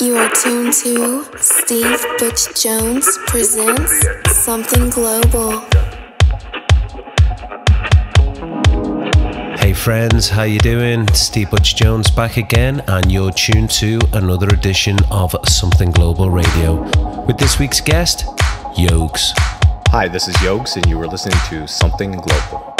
You are tuned to Steve Butch Jones presents Something Global. Hey friends, how you doing? Steve Butch Jones back again, and you're tuned to another edition of Something Global Radio with this week's guest, Yogs. Hi, this is Yogs, and you are listening to Something Global.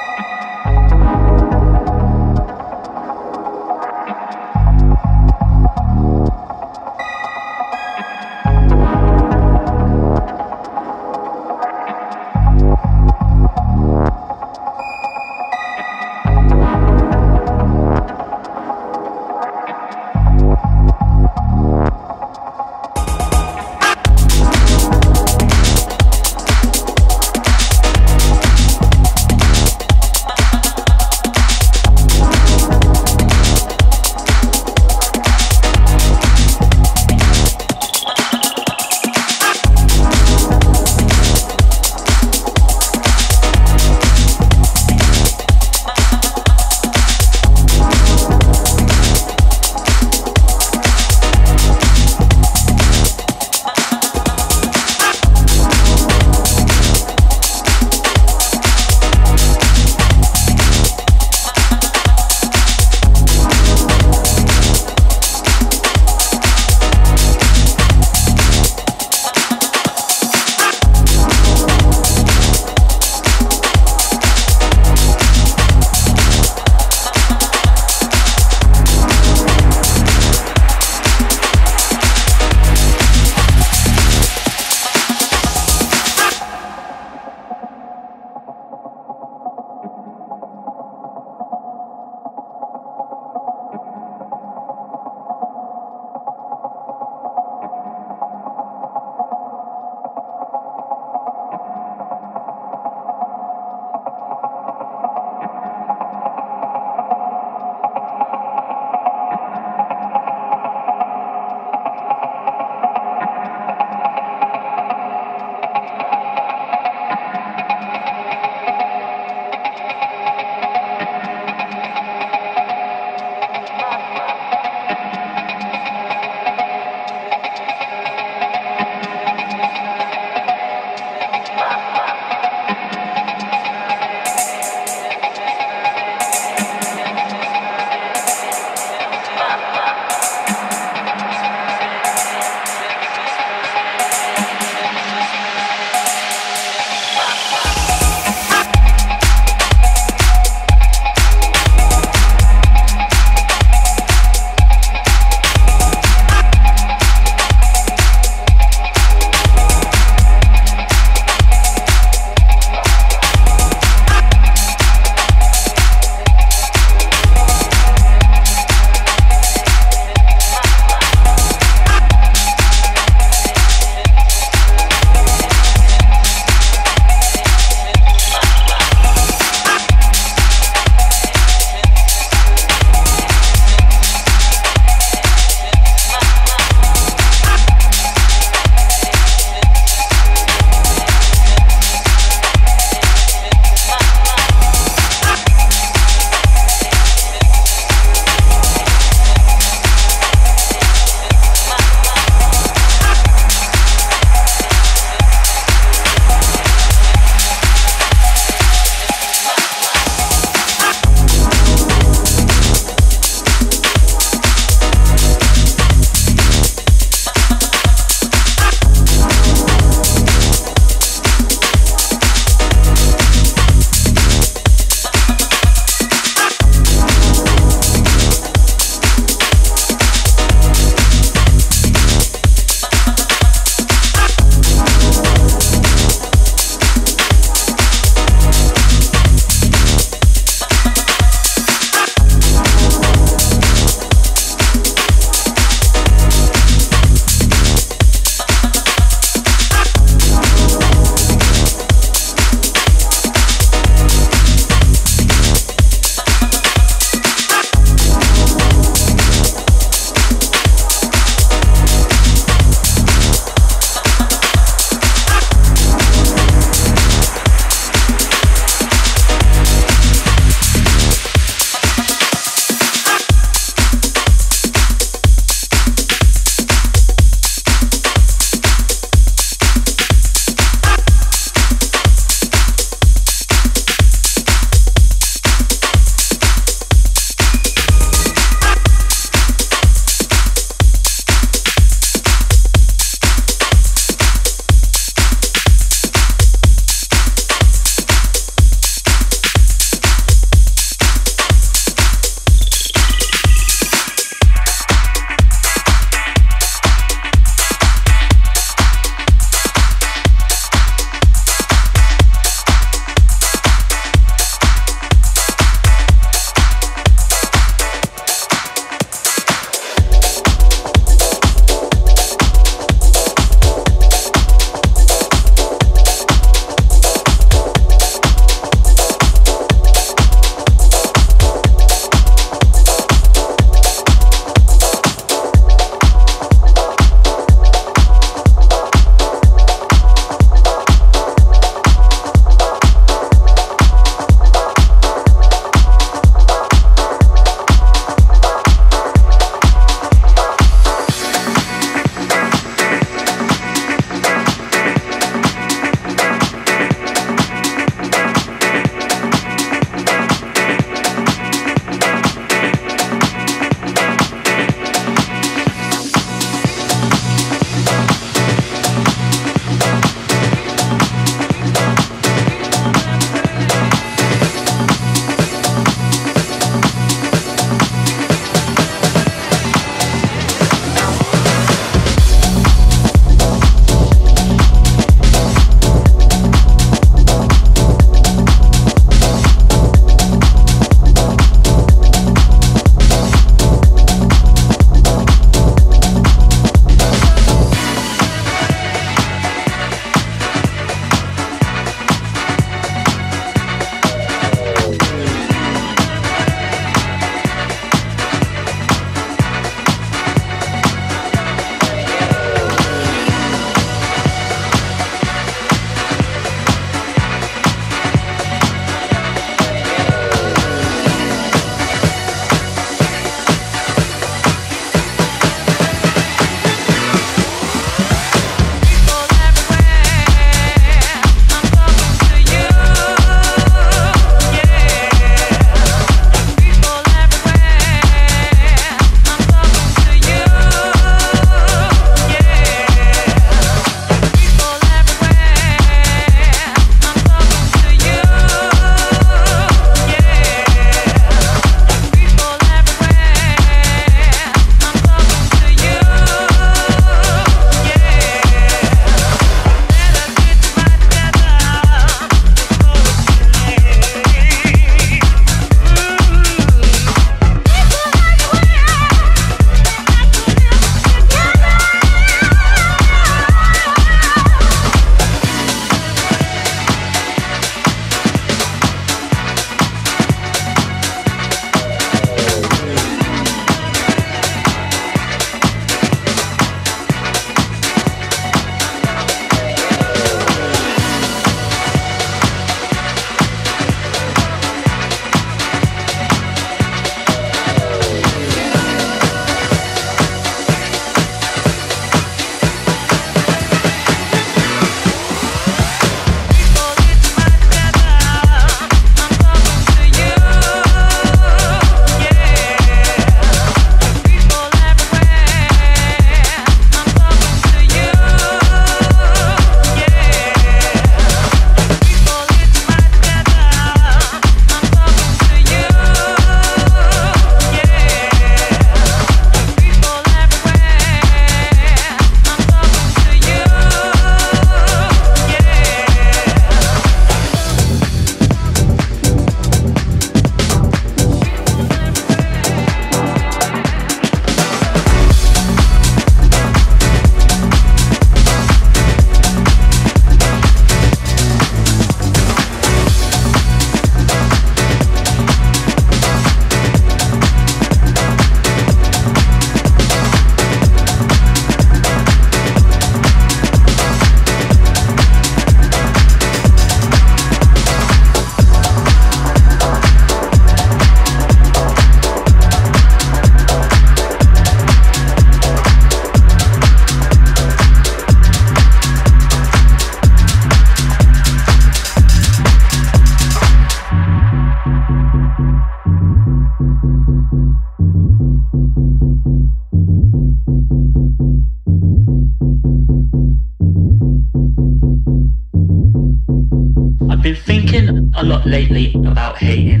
A lot lately about hating.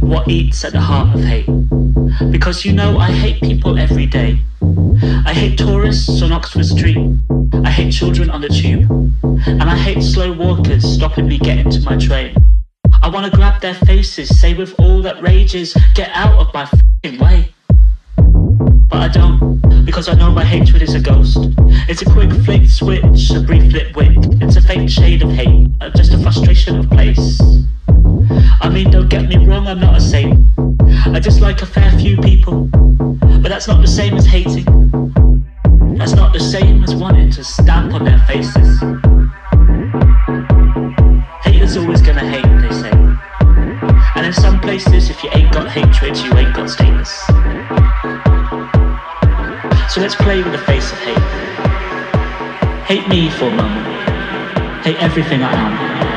What eats at the heart of hate? Because you know, I hate people every day. I hate tourists on Oxford Street. I hate children on the tube. And I hate slow walkers stopping me getting to my train. I wanna grab their faces, say with all that rages, get out of my way. But I don't, because I know my hatred is a ghost. It's a quick flick switch, a brief lit wick. It's a faint shade of hate, uh, just a frustration of place. I mean, don't get me wrong, I'm not a saint. I just like a fair few people. But that's not the same as hating. That's not the same as wanting to stamp on their faces. Haters always gonna hate, they say. And in some places, if you ain't got hatred, you ain't got status. So let's play with the face of hate. Hate me for a moment. Hate everything I am.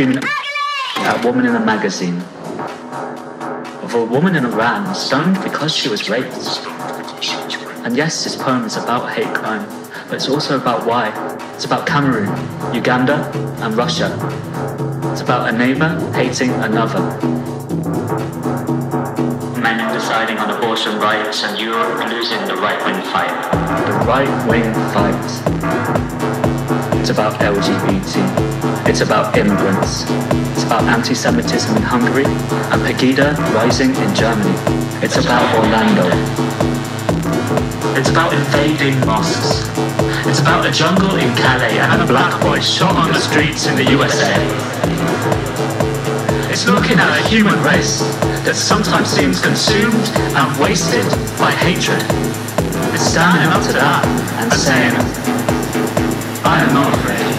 Screaming at a woman in a magazine. Of a woman in Iran stoned because she was raped. And yes, this poem is about hate crime, but it's also about why. It's about Cameroon, Uganda, and Russia. It's about a neighbor hating another. Men deciding on abortion rights and Europe losing the right wing fight. The right wing fight. It's about LGBT. It's about immigrants. It's about anti-Semitism in Hungary and Pegida rising in Germany. It's about Orlando. It's about invading mosques. It's about a jungle in Calais and a black boy shot on the streets in the USA. It's looking at a human race that sometimes seems consumed and wasted by hatred. It's standing up to that and saying, I am not afraid.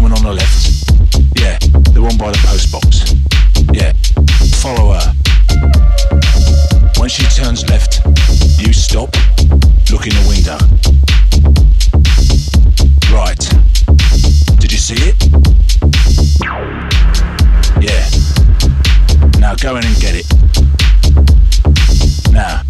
woman on the left. Yeah, the one by the postbox. Yeah, follow her. When she turns left, you stop, look in the window. Right. Did you see it? Yeah. Now go in and get it. Now.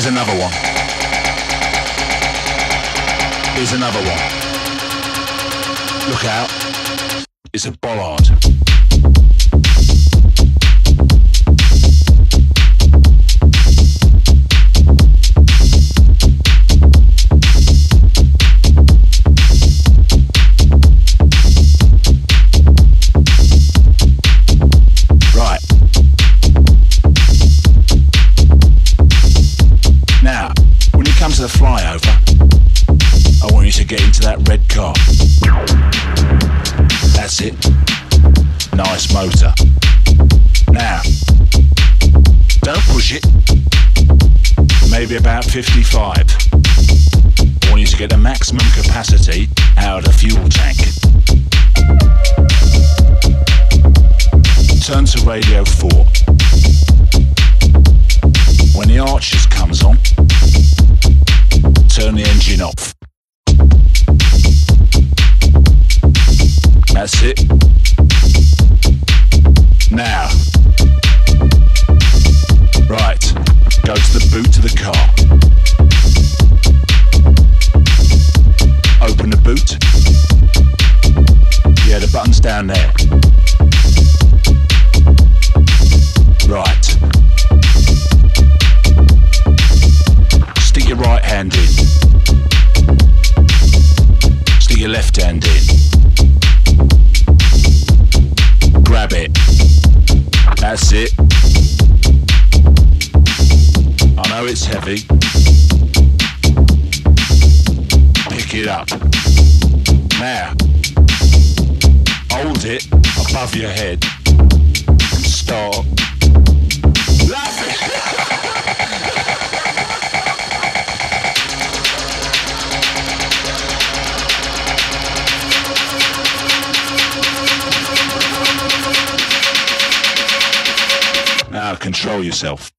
Here's another one. Here's another one. Look out. It's a bollard. 50 yourself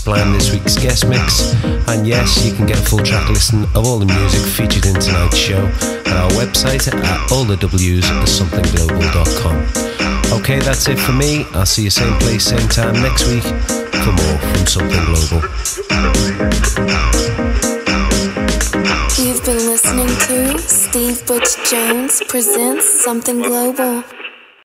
supplying this week's guest mix. And yes, you can get a full track listing of all the music featured in tonight's show at our website at allthews.somethingglobal.com. Okay, that's it for me. I'll see you same place, same time next week for more from Something Global. You've been listening to Steve Butch Jones presents Something Global.